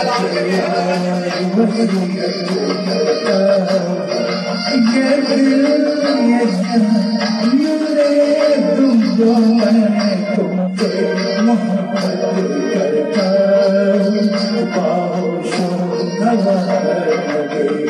पासो नव